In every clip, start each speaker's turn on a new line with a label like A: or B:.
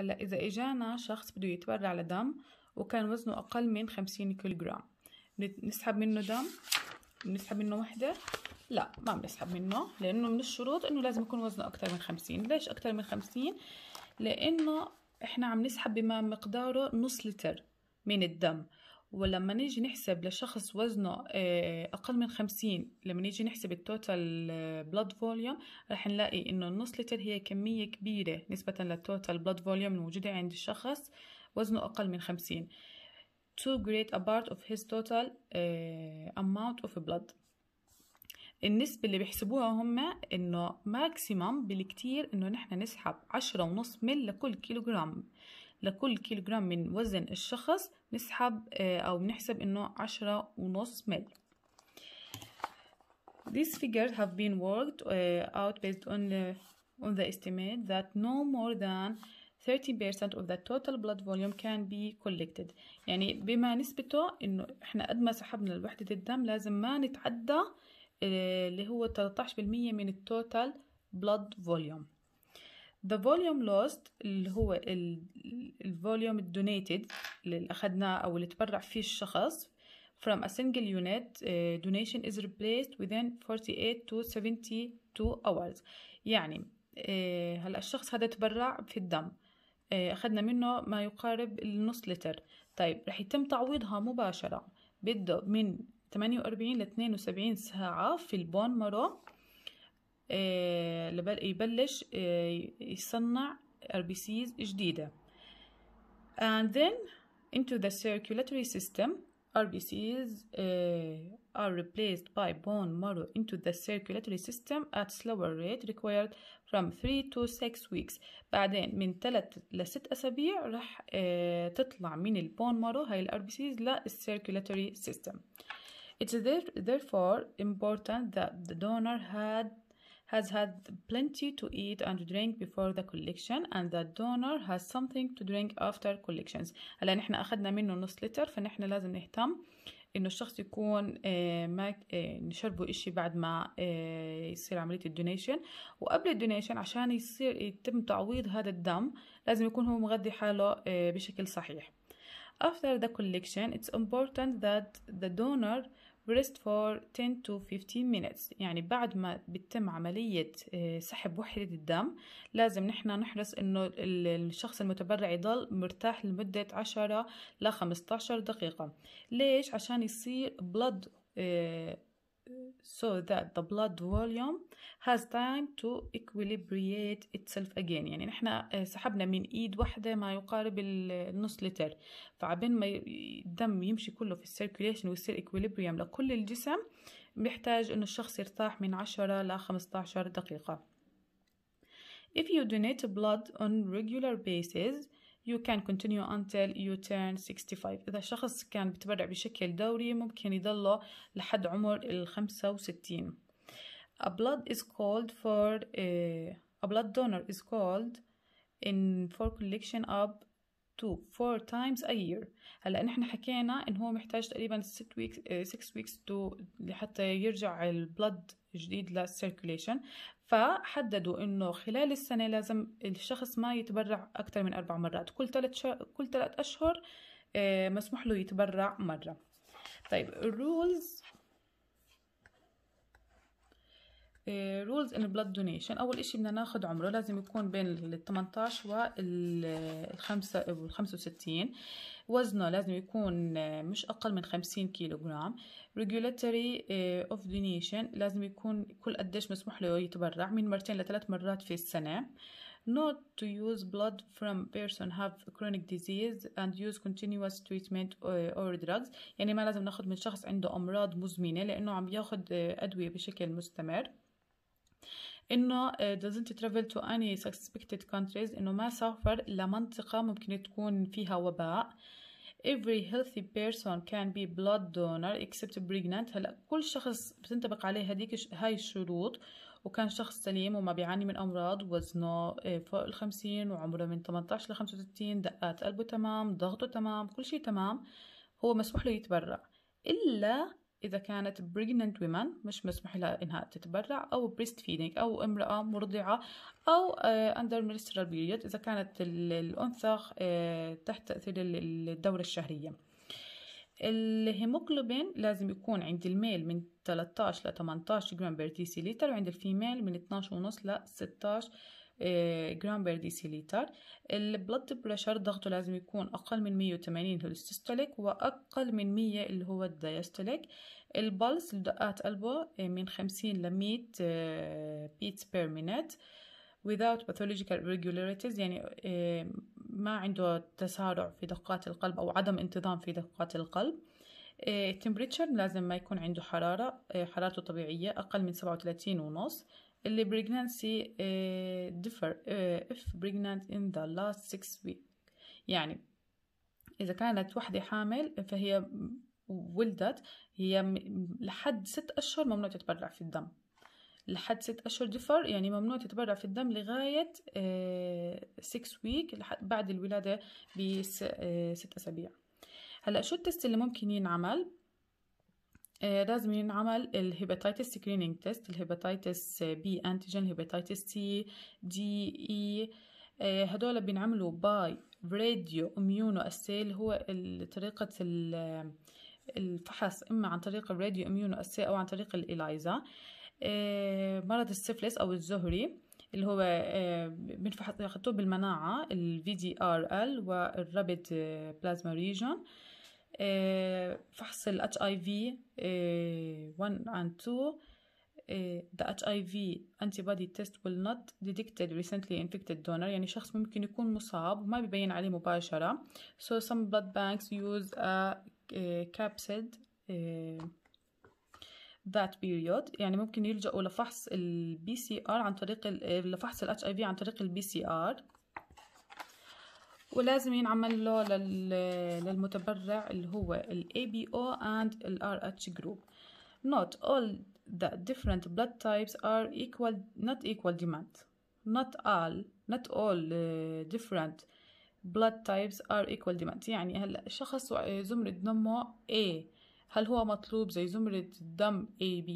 A: هلأ إذا إجانا شخص بده يتبرع لدم وكان وزنه أقل من 50 كيلوغرام نسحب منه دم؟ بنسحب منه وحدة؟ لا ما بنسحب منه لأنه من الشروط إنه لازم يكون وزنه أكثر من 50 ليش أكثر من 50 لأنه إحنا عم نسحب بما مقداره نص لتر من الدم. ولما نيجي نحسب لشخص وزنه آه، أقل من خمسين لما نيجي نحسب ال total blood volume رح نلاقي إنه النص لتر هي كمية كبيرة نسبة لل total blood volume الموجودة عند الشخص وزنه أقل من خمسين. Too great a part of his total uh, amount of blood. النسبة اللي بيحسبوها هم إنه maximum بالكتير إنه نحن نسحب عشرة ونص مل لكل كيلوغرام لكل كيلوغرام من وزن الشخص نسحب أو بنحسب إنه عشرة ونص مل These figures have been worked uh, out based on the, on the estimate that no more than 13% of the total blood volume can be collected يعني بما نسبته انه إحنا قد ما سحبنا لوحدة الدم لازم ما نتعدى اللي هو 13% من ال total blood volume the volume lost اللي هو ال volume ال donated اللي أخذناه أو اللي تبرع فيه الشخص from a single unit uh, donation is replaced within 48 to 72 hours. يعني uh, هلا الشخص هذا تبرع في الدم. Uh, أخذنا منه ما يقارب النص لتر. طيب رح يتم تعويضها مباشرة. بده من 48 ل 72 ساعة في البون مارو يبلش يصنع RBCs جديدة and then into the circulatory system RBCs uh, are replaced by bone marrow into the circulatory system at slower rate required from 3 to 6 weeks بعدين من 3 ل 6 أسابيع راح uh, تطلع من البون مارو هاي ال RBCs للcirculatory system It's therefore important that the donor had has had plenty to eat and drink before the collection and the donor has something to drink after collections. هلا نحن أخذنا منه نص لتر فنحن لازم نهتم إنه الشخص يكون آه ما آه نشربه إشي بعد ما آه يصير عملية ال donation. وقبل ال donation عشان يصير يتم تعويض هذا الدم لازم يكون هو مغذي حاله بشكل صحيح. After the collection, it's important that the donor rest for 10 to 15 minutes يعني بعد ما بتتم عملية سحب وحدة الدم لازم نحن نحرص إنه الشخص المتبرع يضل مرتاح لمدة 10 ل 15 دقيقة ليش؟ عشان يصير blood so that the blood volume has time to equilibrate itself again. يعني نحن سحبنا من إيد واحدة ما يقارب النص لتر. فعبين ما الدم يمشي كله في السيركوليشن ويصير equilibrium لكل الجسم بيحتاج إنه الشخص يرتاح من 10 ل 15 دقيقة. If you donate blood on regular basis you can continue until you turn 65 إذا الشخص كان بتبرع بشكل دوري ممكن يضله لحد عمر ال 65 A blood is called for a, a blood donor is called in for collection up to four times a year هلا نحن حكينا ان هو محتاج تقريبا 6 weeks 6 weeks to لحتى يرجع البلد جديد للسيركوليشن فحددوا إنه خلال السنة لازم الشخص ما يتبرع أكثر من أربع مرات كل ثلاث شهر كل ثلاث أشهر مسموح له يتبرع مرة. طيب ال rules rules in blood donation أول إشي بدنا ناخذ عمره لازم يكون بين ال 18 وال 5 وال 65 وزنه لازم يكون مش أقل من 50 كيلو جرام regularity of donation لازم يكون كل قديش مسموح له يتبرع من مرتين لثلاث مرات في السنة. Not to use blood from person have chronic disease and use continuous treatment or drugs. يعني ما لازم ناخذ من شخص عنده أمراض مزمنة لأنه عم ياخذ أدوية بشكل مستمر. إنه doesn't travel to any suspected countries إنه ما سافر لمنطقة ممكن تكون فيها وباء. Every healthy person can be blood donor except pregnant. هلا كل شخص بتنطبق عليه هديك هاي الشروط. وكان شخص سليم وما بيعاني من أمراض وزنه فوق الخمسين وعمره من 18 ل 65 دقات قلبه تمام ضغطه تمام كل شيء تمام. هو مسموح له يتبرع. إلا إذا كانت pregnant women مش مسموح لها إنها تتبرع أو breastfeeding أو امرأة مرضعة أو under menstrual period إذا كانت الأنثى تحت تأثير الدورة الشهرية. الهيموغلوبين لازم يكون عند ال male من 13 ل 18 gram per deciliter وعند ال female من 12 ونص ل 16 gram per deciliter. ال blood pressure ضغطه لازم يكون أقل من 180 اللي هو ال systolic وأقل من 100 اللي هو ال diastolic ال pulse لدقات قلبه من 50 ل 100 beats per minute without pathological irregularities يعني ما عنده تسارع في دقات القلب أو عدم انتظام في دقات القلب. temperature لازم ما يكون عنده حرارة حرارته طبيعية أقل من 37 ونص. اللي pregnancy differ if pregnant in the last 6 weeks يعني إذا كانت وحدة حامل فهي ولدت هي لحد ست أشهر ممنوع تتبرع في الدم. لحد ست أشهر defer يعني ممنوع تتبرع في الدم لغاية 6 week بعد الولادة بست أسابيع. هلأ شو ال test اللي ممكن ينعمل؟ لازم ينعمل ال hepatitis screening test ال hepatitis B antigen ال hepatitis C D E هدول بينعملوا by radioimmunoassay اللي هو طريقة الفحص إما عن طريق ال radioimmunoassay أو عن طريق ال ELISA مرض السفلس أو الزهري اللي هو بنفحص ياخدوه بالمناعة ال VDRL وال rapid plasma reagin فحص ال HIV 1 and 2 the HIV antibody test will not detected recently infected donor يعني شخص ممكن يكون مصاب وما بيبين عليه مباشرة so some blood banks use a, capsid that period يعني ممكن يلجأوا لفحص ال BCR عن طريق لفحص ال HIV عن طريق ال BCR ولازم ينعمل له للمتبرع اللي هو ال ABO and ال RH group not all the different blood types are equal not equal demand not all not all uh, different blood types are equal demand يعني هلا شخص زمرة دمه A هل هو مطلوب زي زمرة الدم AB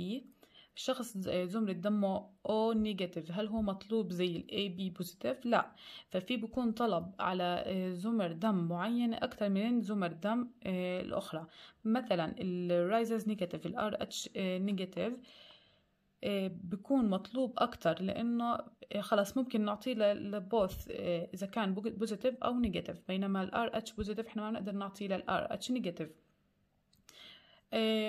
A: الشخص زمرة دمه O negative هل هو مطلوب زي ال AB positive لا. ففي بكون طلب على زمر دم معينة أكثر من زمر دم الأخرى. مثلا ال rhesus negative ال RH negative بيكون مطلوب أكتر لأنه خلاص ممكن نعطيه ل both إذا كان positive أو negative بينما ال RH positive إحنا ما بنقدر نعطيه لل RH negative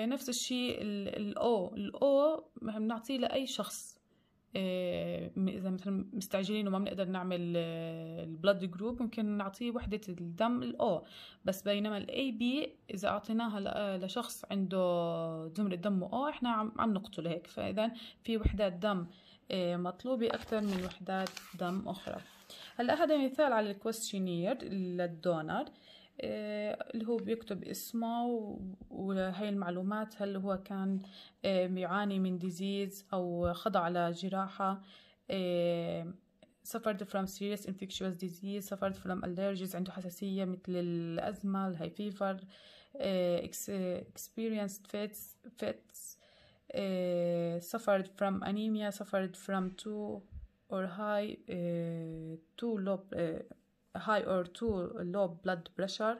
A: نفس الشيء ال O ال O بنعطيه لأي شخص. إذا مثلا مستعجلين وما بنقدر نعمل ال blood group ممكن نعطيه وحدة الدم ال O. بس بينما ال AB إذا أعطيناها لشخص عنده زمرة دمه O إحنا عم نقتله هيك. فاذا في وحدات دم مطلوبة أكثر من وحدات دم أخرى. هلأ هذا مثال على ال questionnaire لل donor. اللي هو بيكتب اسمه وهي المعلومات هل هو كان بيعاني من disease أو خضع لجراحة suffered from serious infectious disease suffered from allergies عنده حساسية مثل الأزمة ال hay fever experienced fits fits suffered from anemia suffered from too or high too low high or too low blood pressure.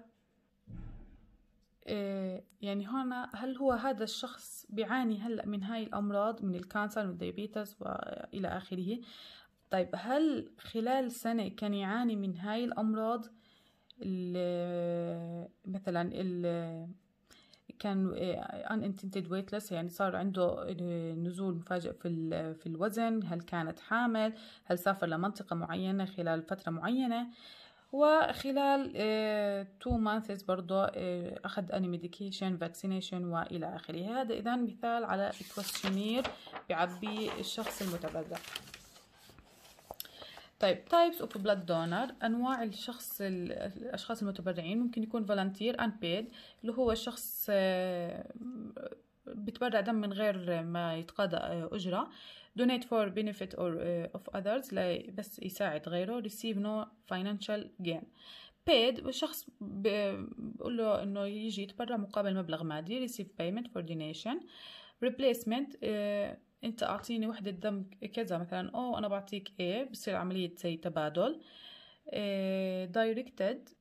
A: يعني هنا هل هو هذا الشخص بيعاني هلأ من هاي الأمراض من ال cancer وال diabetes وإلى آخره؟ طيب هل خلال سنة كان يعاني من هاي الأمراض؟ ال مثلا ال كان unintended weight loss يعني صار عنده نزول مفاجئ في في الوزن؟ هل كانت حامل؟ هل سافر لمنطقة معينة خلال فترة معينة؟ وخلال 2 months برضه أخذ any medication vaccination وإلى آخره. هذا إذا مثال على ال questionnaire بيعبي الشخص المتبرع. طيب types of blood donor أنواع الشخص الأشخاص المتبرعين. ممكن يكون volunteer unpaid اللي هو شخص بتبرع دم من غير ما يتقاضى أجرة. Donate for benefit or of others بس يساعد غيره receive no financial gain. Paid والشخص بقول له إنه يجي يتبرع مقابل مبلغ مادي receive payment for donation. Replacement آه أنت أعطيني وحدة دم كذا مثلا أو أنا بعطيك إيه بصير عملية زي تبادل. آه directed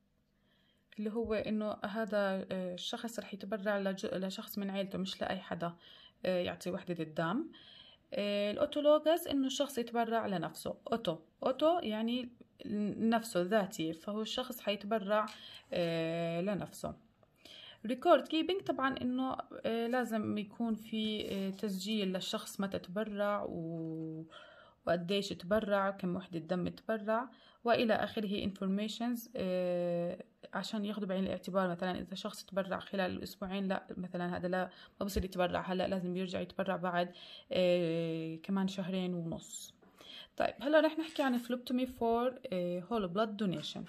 A: اللي هو إنه هذا الشخص رح يتبرع لشخص من عيلته مش لأي حدا آه يعطي وحدة الدم ال autologous إنه الشخص يتبرع لنفسه. auto. auto يعني نفسه ذاتي. فهو الشخص حيتبرع آه، لنفسه. record keeping طبعا إنه آه، لازم يكون في آه، تسجيل للشخص متى تبرع و وقديش تبرع كم وحدة دم تبرع وإلى آخره informations عشان ياخذوا بعين الاعتبار. مثلا إذا شخص تبرع خلال الأسبوعين لا مثلا هذا لا ما بصير يتبرع. هلا لازم يرجع يتبرع بعد كمان شهرين ونص. طيب هلا رح نحكي عن phlebotomy for هول بلاد دونيشن